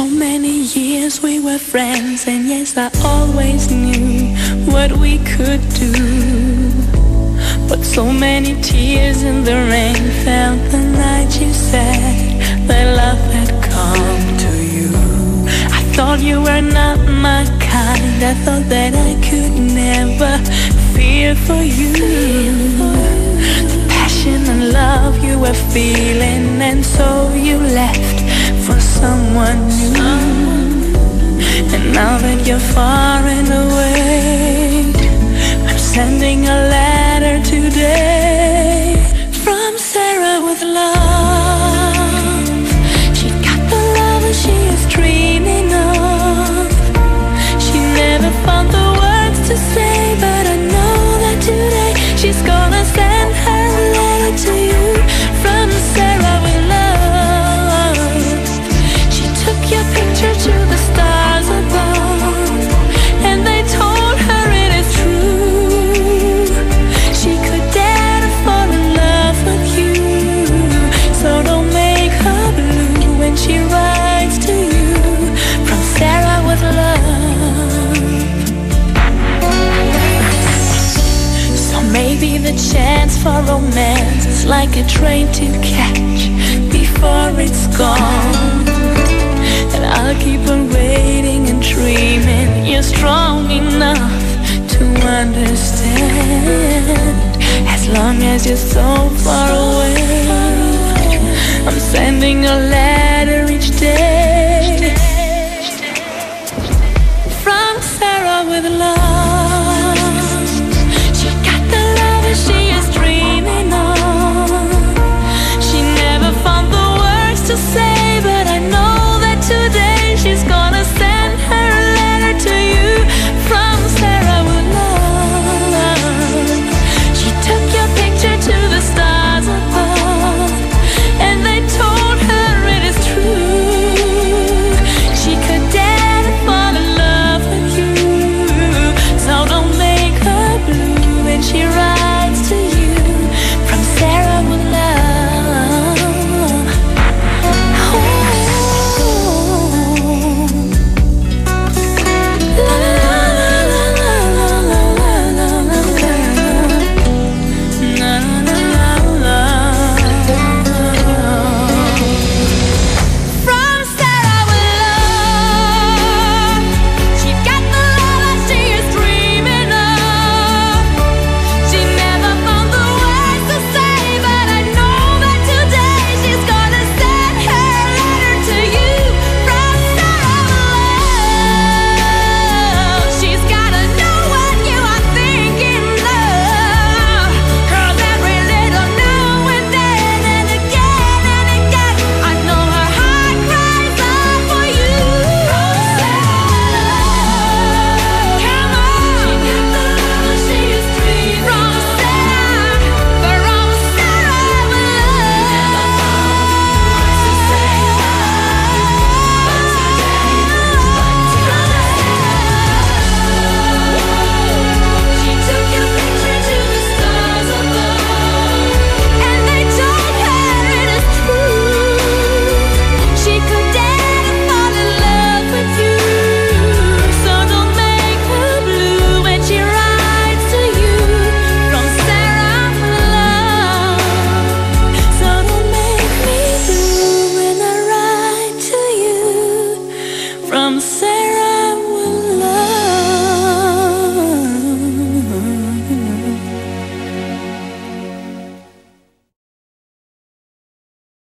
So many years we were friends, and yes, I always knew what we could do. But so many tears in the rain fell the night you said that love had come to you. I thought you were not my kind, I thought that I could never feel for you. The passion and love you were feeling, and so you left someone new. And now that you're far and away, The chance for romance It's like a train to catch before it's gone. And I'll keep on waiting and dreaming You're strong enough to understand. As long as you're so far away I'm sending a letter each day. From Sarah with love.